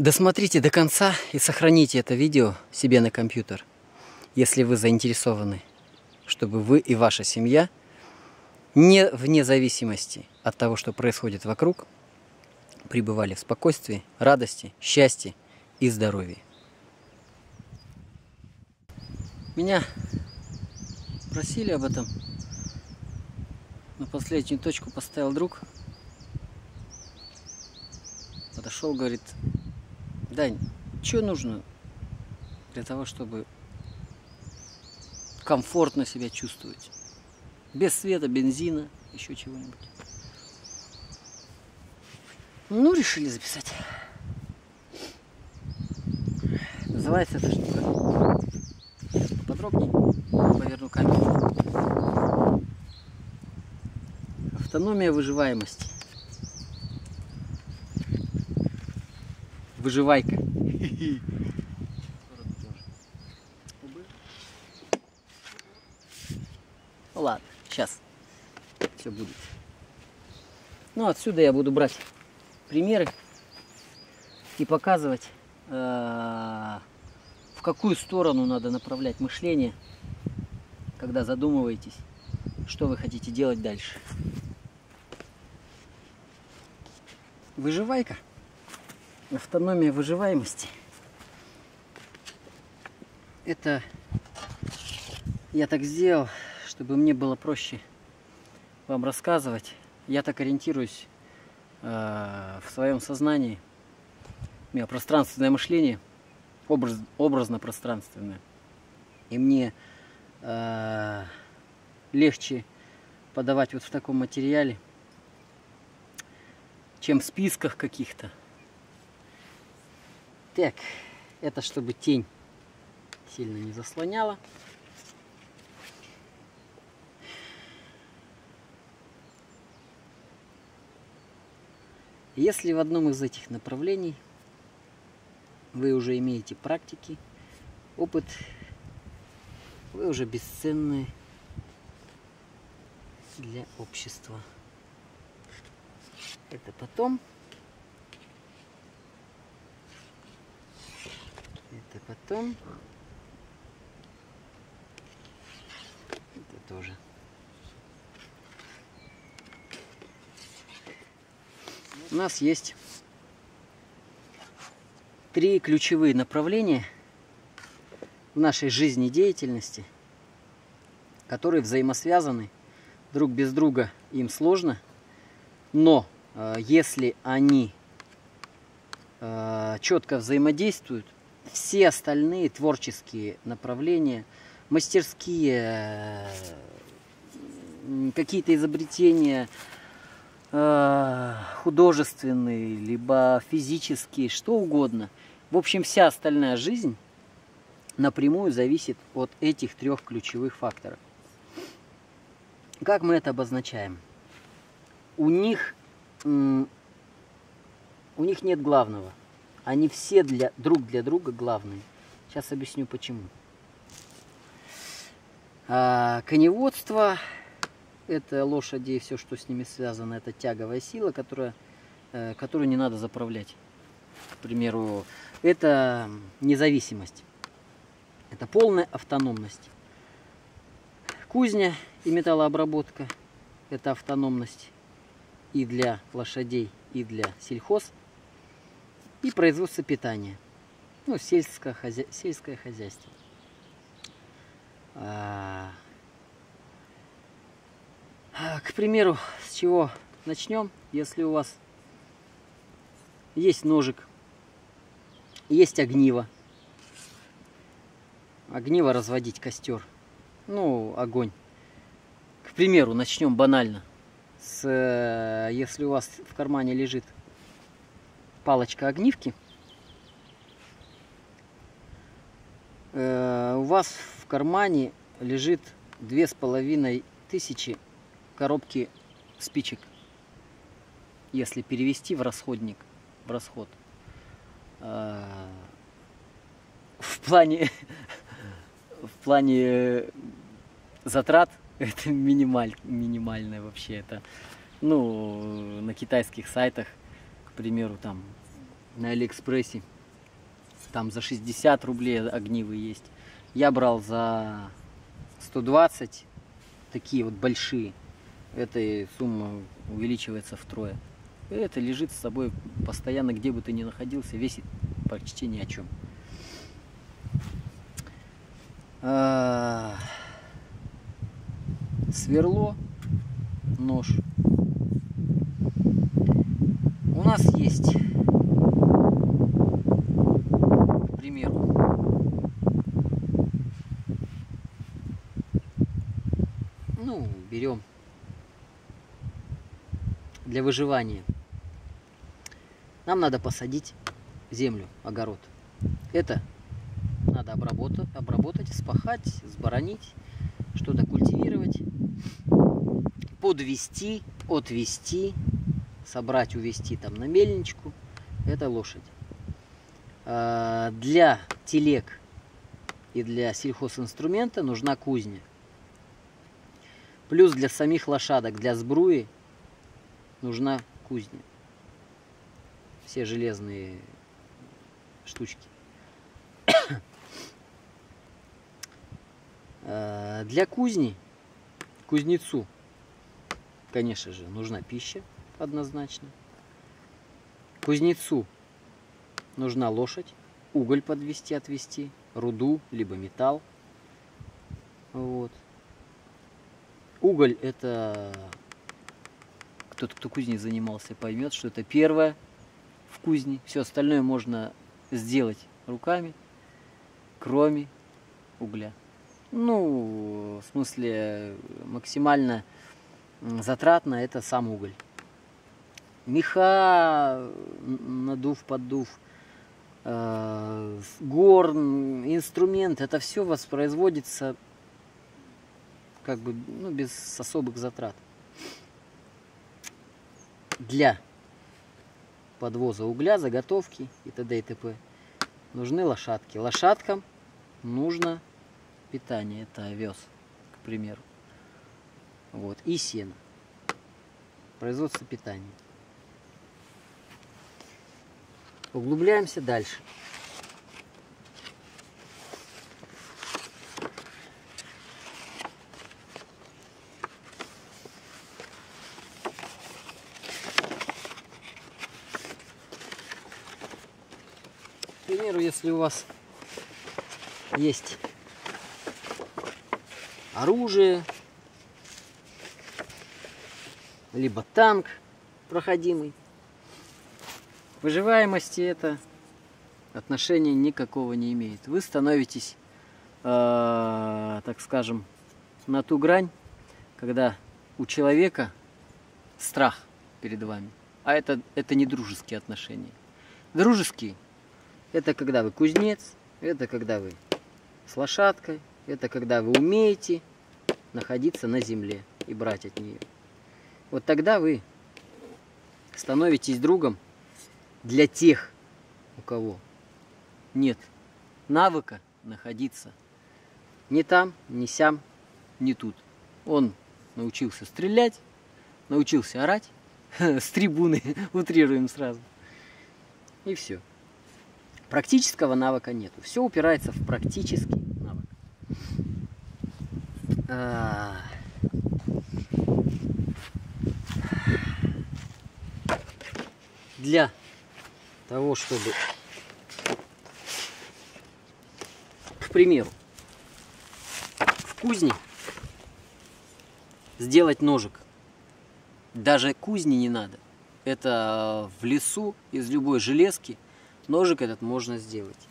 Досмотрите до конца и сохраните это видео себе на компьютер, если вы заинтересованы, чтобы вы и ваша семья, не вне зависимости от того, что происходит вокруг, пребывали в спокойствии, радости, счастье и здоровье. Меня просили об этом. На последнюю точку поставил друг. Подошел, говорит, Дань, что нужно для того, чтобы комфортно себя чувствовать? Без света, бензина, еще чего-нибудь. Ну, решили записать. Называется эта штука. Подробнее поверну камеру. Автономия выживаемости. Выживайка. Ну ладно, сейчас все будет. Ну, отсюда я буду брать примеры и показывать, э, в какую сторону надо направлять мышление, когда задумываетесь, что вы хотите делать дальше. Выживайка автономия выживаемости. Это я так сделал, чтобы мне было проще вам рассказывать. Я так ориентируюсь э, в своем сознании. У меня пространственное мышление, образ, образно-пространственное. И мне э, легче подавать вот в таком материале, чем в списках каких-то. Так, это чтобы тень сильно не заслоняла. Если в одном из этих направлений вы уже имеете практики, опыт, вы уже бесценны для общества. Это потом Это потом. Это тоже. У нас есть три ключевые направления в нашей жизнедеятельности, которые взаимосвязаны друг без друга, им сложно, но э, если они э, четко взаимодействуют, все остальные творческие направления, мастерские, какие-то изобретения э, художественные, либо физические, что угодно. В общем, вся остальная жизнь напрямую зависит от этих трех ключевых факторов. Как мы это обозначаем? У них, у них нет главного. Они все для, друг для друга главные. Сейчас объясню почему. А, коневодство – это лошади и все, что с ними связано. Это тяговая сила, которая, э, которую не надо заправлять. К примеру, это независимость. Это полная автономность. Кузня и металлообработка – это автономность и для лошадей, и для сельхоз – и производство питания. Ну, сельское, хозя... сельское хозяйство. А... А, к примеру, с чего начнем? Если у вас есть ножик, есть огниво. Огниво разводить костер. Ну, огонь. К примеру, начнем банально. С, э, если у вас в кармане лежит палочка огнивки. Э, у вас в кармане лежит две с половиной тысячи коробки спичек, если перевести в расходник, в расход. Э, в плане, в плане затрат это минималь, минимальное вообще. Это, ну, на китайских сайтах, к примеру, там на Алиэкспрессе. Там за 60 рублей огнивые есть. Я брал за 120, такие вот большие. Эта сумма увеличивается втрое. И это лежит с собой постоянно, где бы ты ни находился, весит почти ни о чем. А, сверло, нож. У нас есть, к примеру, ну, берем для выживания. Нам надо посадить землю, огород. Это надо обработать, обработать, спахать, сборонить, что-то культивировать, подвести, отвести, собрать, увести там на мельничку. Это лошадь. А, для телег и для сельхозинструмента нужна кузня. Плюс для самих лошадок, для сбруи нужна кузня. Все железные штучки. А, для кузни, кузнецу, конечно же, нужна пища однозначно. Кузнецу нужна лошадь, уголь подвести, отвести, руду, либо металл. Вот. Уголь это кто-то, кто кузней занимался, поймет, что это первое в кузне. Все остальное можно сделать руками, кроме угля. Ну, в смысле, максимально затратно это сам уголь. Меха, надув, подув, э, горн, инструмент, это все воспроизводится как бы ну, без особых затрат для подвоза угля, заготовки и т.д. и т.п. нужны лошадки. Лошадкам нужно питание, это овес, к примеру. Вот, и сено. Производство питания. Углубляемся дальше. Примеру, если у вас есть оружие, либо танк проходимый, выживаемости это отношения никакого не имеет. Вы становитесь, э, так скажем, на ту грань, когда у человека страх перед вами. А это, это не дружеские отношения. Дружеские это когда вы кузнец, это когда вы с лошадкой, это когда вы умеете находиться на земле и брать от нее. Вот тогда вы становитесь другом для тех, у кого нет навыка находиться ни там, ни сям, ни тут. Он научился стрелять, научился орать с трибуны, утрируем сразу. И все. Практического навыка нету. Все упирается в практический навык. А... Для того, чтобы, к примеру, в кузне сделать ножик, даже кузни не надо. Это в лесу из любой железки – Ножик этот можно сделать.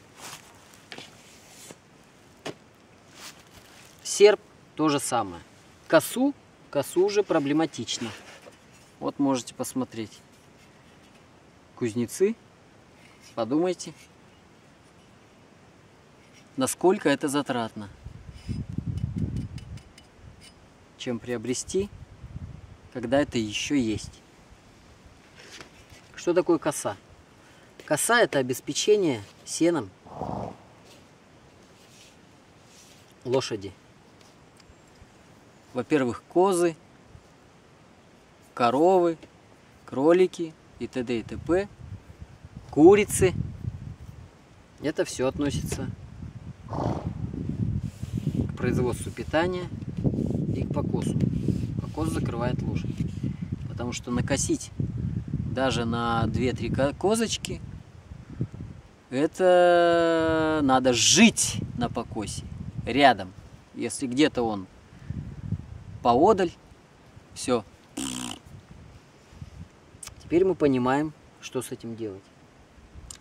Серп то же самое. Косу, косу уже проблематично. Вот можете посмотреть. Кузнецы, подумайте, насколько это затратно. Чем приобрести, когда это еще есть. Что такое коса? Коса – это обеспечение сеном лошади. Во-первых, козы, коровы, кролики и т.д. и т.п. курицы. Это все относится к производству питания и к покосу. Покос закрывает лошадь. Потому что накосить даже на 2-3 козочки, это надо жить на покосе, рядом. Если где-то он поодаль, все. Теперь мы понимаем, что с этим делать.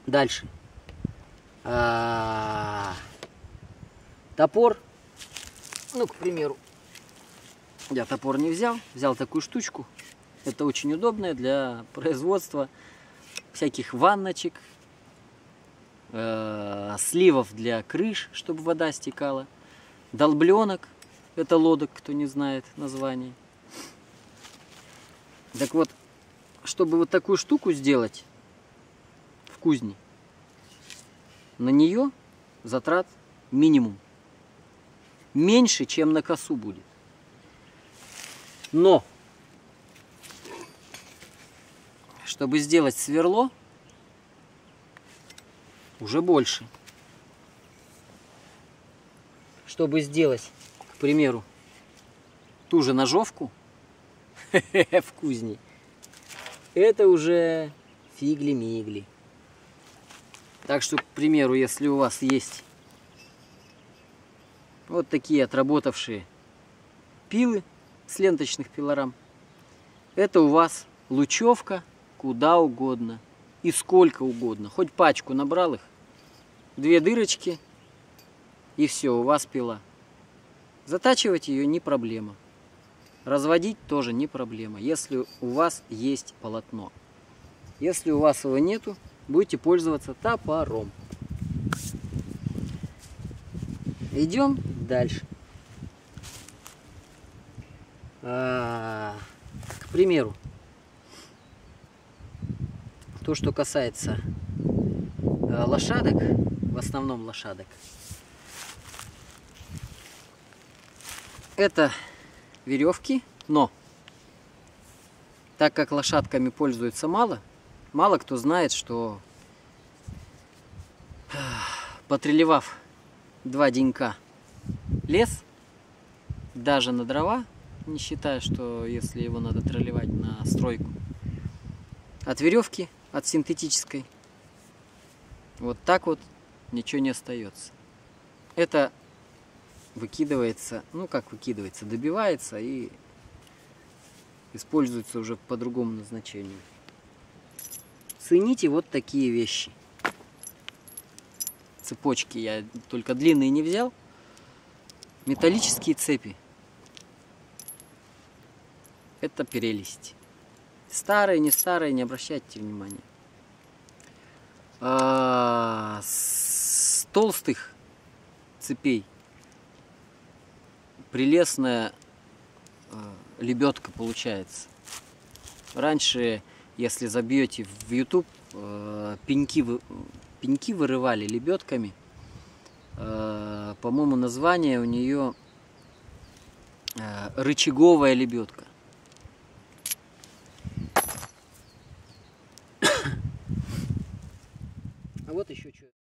Дальше. А -а -а. Топор. Ну, к примеру, я топор не взял, взял такую штучку. Это очень удобное для производства всяких ванночек, э, сливов для крыш, чтобы вода стекала, долбленок, это лодок, кто не знает название. Так вот, чтобы вот такую штуку сделать в кузне, на нее затрат минимум. Меньше, чем на косу будет. Но, чтобы сделать сверло, уже больше. Чтобы сделать, к примеру, ту же ножовку в кузне, это уже фигли-мигли. Так что, к примеру, если у вас есть вот такие отработавшие пилы с ленточных пилорам, это у вас лучевка куда угодно и сколько угодно. Хоть пачку набрал их, две дырочки и все, у вас пила. Затачивать ее не проблема. Разводить тоже не проблема, если у вас есть полотно. Если у вас его нету, будете пользоваться топором. Идем дальше. А, к примеру, то, что касается а, лошадок, в основном лошадок, это веревки, но так как лошадками пользуются мало, мало кто знает, что потрелевав два денька лес, даже на дрова, не считая, что если его надо тролливать на стройку, от веревки, от синтетической, вот так вот ничего не остается. Это выкидывается, ну как выкидывается, добивается и используется уже по другому назначению. Цените вот такие вещи. Цепочки я только длинные не взял. Металлические цепи. Это прелесть. Старые, не старые, не обращайте внимания. А, с толстых цепей прелестная э, лебедка получается. Раньше, если забьете в YouTube, э, пеньки, пеньки вырывали лебедками. Э, По-моему, название у нее рычаговая лебедка. А вот еще что.